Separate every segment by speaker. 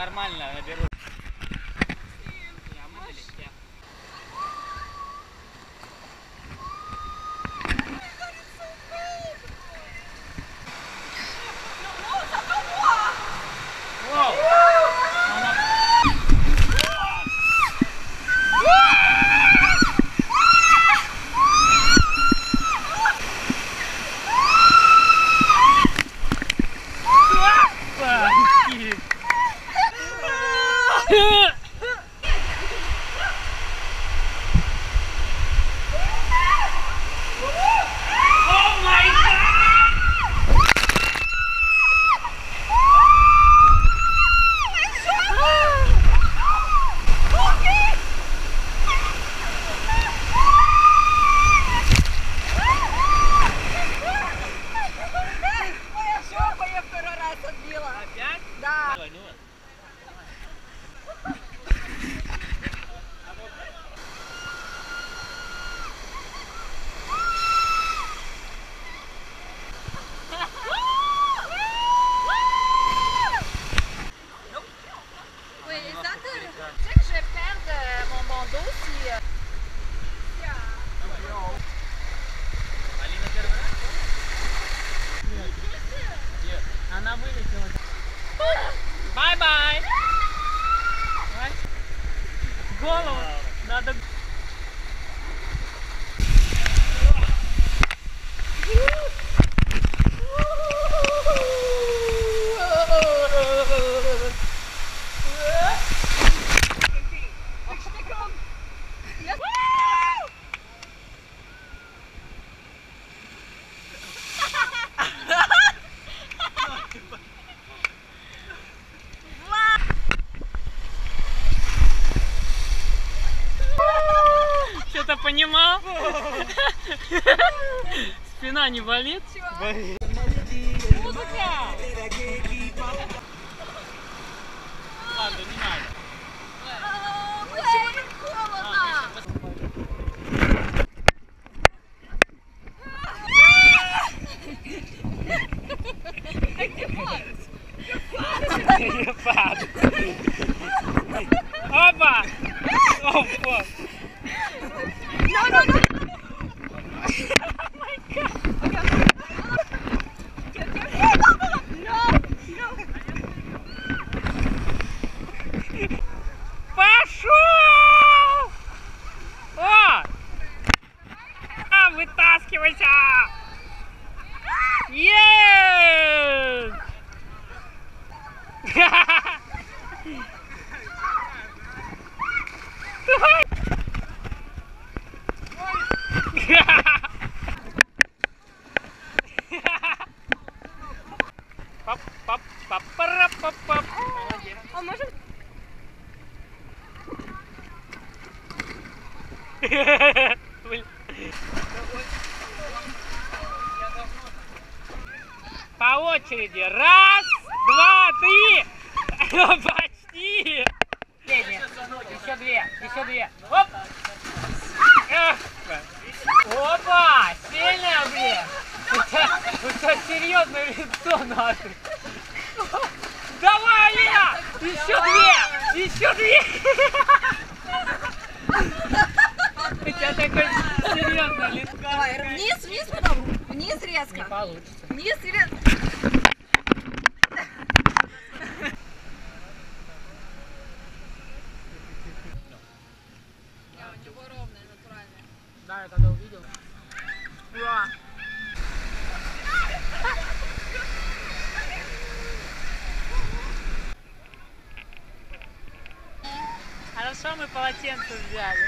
Speaker 1: нормально наберу. Yeah. Голову надо... Что-то понимал? Спина не болит? Музыка!
Speaker 2: No, no, no.
Speaker 1: Пошел! О! А, вытаскивайся! Есть! Пап,
Speaker 2: А.
Speaker 1: Блин. По очереди. Раз, два, три. Почти. Еще две. Еще две. Тебя серьезное лицо нахуй. Давай, Алина! Еще две! Еще две! У тебя такое серьезное лицо.
Speaker 2: Давай, вниз, вниз потом. Вниз резко.
Speaker 1: Получится.
Speaker 2: Вниз резко.
Speaker 1: Полотенце взяли.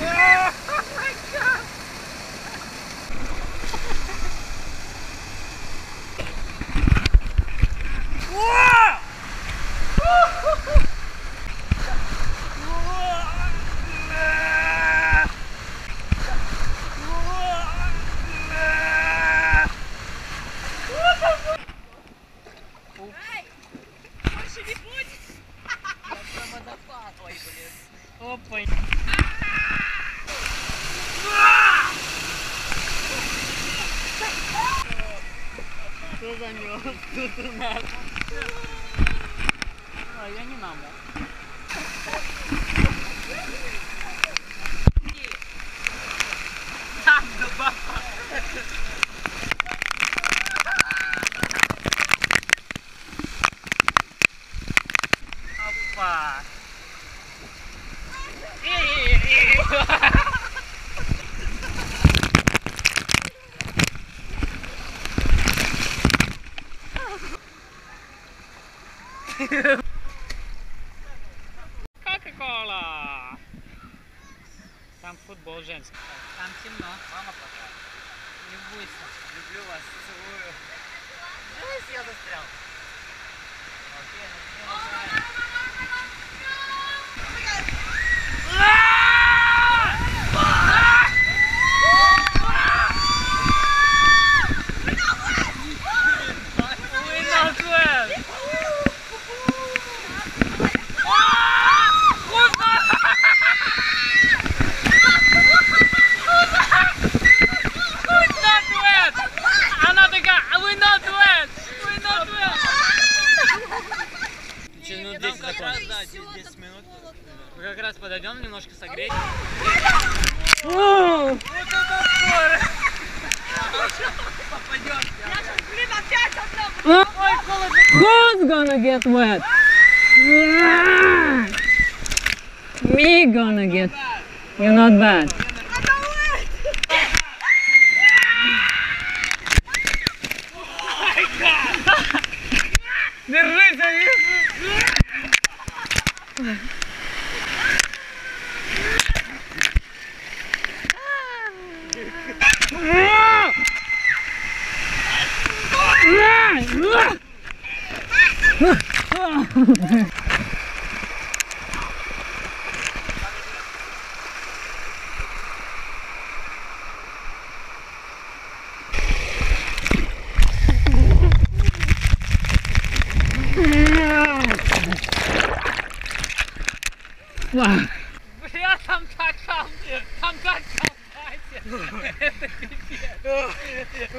Speaker 1: ah! oh my god! 啥子吧？Кока-кола. Там футбол женский. Там темно. Мама пока. Любуйся. Люблю вас. Целую. Здесь я застрял. Окей, ну, We're not well. Who's not wet? Она такая, we're not wet. We're not wet. Через минут 10 закончится.
Speaker 3: да, 10 минут.
Speaker 1: Мы как раз подойдем немножко согреть.
Speaker 2: Блин, опять одна.
Speaker 4: Who's gonna get wet? Me gonna get. You're not bad.
Speaker 1: Wow. Ah! Бля, там так там, там так колбасит. Это пипец.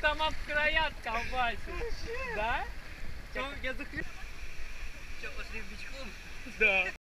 Speaker 1: Там об края колбасит. Да?
Speaker 3: Я закрыл. Что, пошли в бичком?
Speaker 1: Да.